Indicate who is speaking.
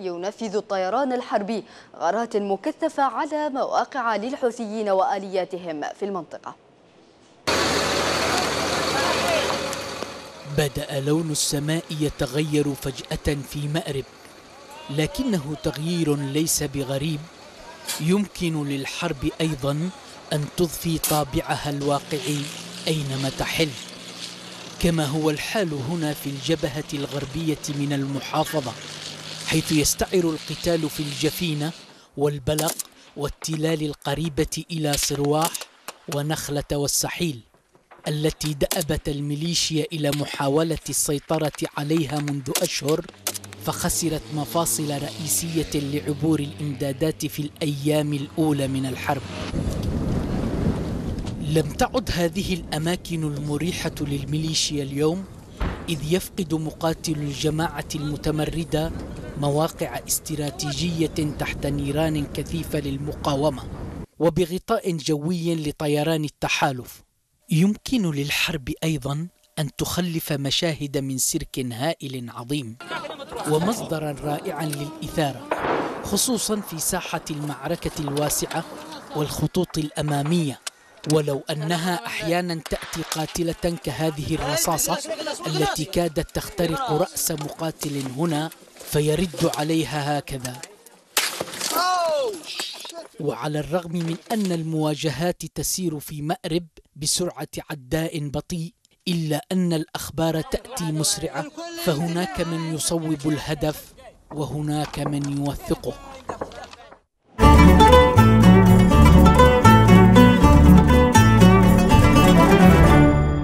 Speaker 1: ينفذ الطيران الحربي غارات مكثفة على مواقع للحوثيين وآلياتهم في المنطقة.
Speaker 2: بدأ لون السماء يتغير فجأة في مأرب لكنه تغيير ليس بغريب. يمكن للحرب أيضا أن تضفي طابعها الواقعي أينما تحل. كما هو الحال هنا في الجبهة الغربية من المحافظة. حيث يستعر القتال في الجفينة والبلق والتلال القريبة إلى صرواح ونخلة والسحيل التي دأبت الميليشيا إلى محاولة السيطرة عليها منذ أشهر فخسرت مفاصل رئيسية لعبور الإمدادات في الأيام الأولى من الحرب. لم تعد هذه الأماكن المريحة للميليشيا اليوم إذ يفقد مقاتل الجماعة المتمردة مواقع استراتيجية تحت نيران كثيفة للمقاومة وبغطاء جوي لطيران التحالف. يمكن للحرب أيضا أن تخلف مشاهد من سيرك هائل عظيم ومصدرا رائعا للإثارة خصوصا في ساحة المعركة الواسعة والخطوط الأمامية. ولو أنها أحيانا تأتي قاتلة كهذه الرصاصة التي كادت تخترق رأس مقاتل هنا فيرد عليها هكذا. وعلى الرغم من أن المواجهات تسير في مأرب بسرعة عداء بطيء إلا أن الأخبار تأتي مسرعة فهناك من يصوب الهدف وهناك من يوثقه.